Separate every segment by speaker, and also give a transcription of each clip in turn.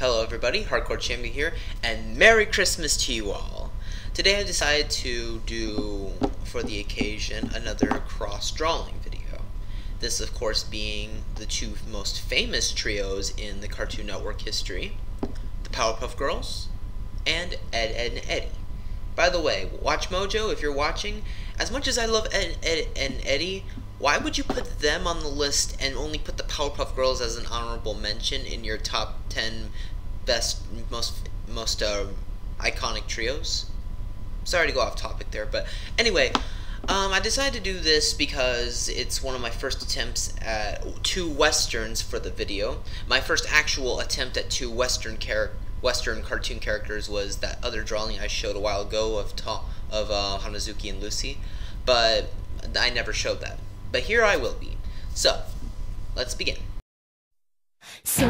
Speaker 1: Hello everybody, Hardcore Champion here, and Merry Christmas to you all. Today I decided to do, for the occasion, another cross-drawing video. This of course being the two most famous trios in the Cartoon Network history, the Powerpuff Girls, and Ed, Edd, and Eddy. By the way, Watch Mojo, if you're watching, as much as I love Ed, Edd and Eddy, why would you put them on the list and only put the Powerpuff Girls as an honorable mention in your top 10 best, most, most uh, iconic trios? Sorry to go off topic there, but anyway, um, I decided to do this because it's one of my first attempts at two westerns for the video. My first actual attempt at two western char western cartoon characters was that other drawing I showed a while ago of Ta of uh, Hanazuki and Lucy, but I never showed that but here I will be. So, let's begin. そ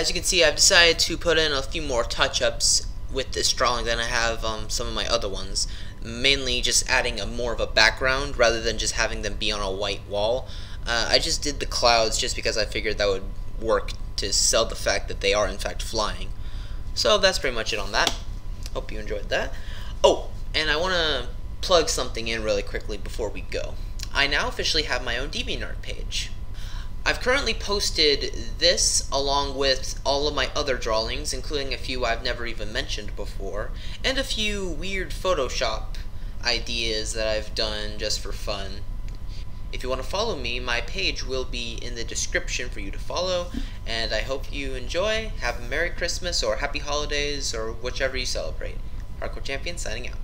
Speaker 2: As you can see, I've decided to put in a few more touch-ups with this drawing than I have um, some of my other ones. Mainly just adding a more of a background rather than just having them be on a white wall. Uh, I just did the clouds just because I figured that would work to sell the fact that they are in fact flying. So that's pretty much it on that. Hope you enjoyed that. Oh, and I want to plug something in really quickly before we go. I now officially have my own DeviantArt page. I've currently posted this along with all of my other drawings, including a few I've never even mentioned before, and a few weird Photoshop ideas that I've done just for fun. If you want to follow me, my page will be in the description for you to follow, and I hope you enjoy. Have a Merry Christmas or Happy Holidays or whichever you celebrate. Hardcore Champion signing out.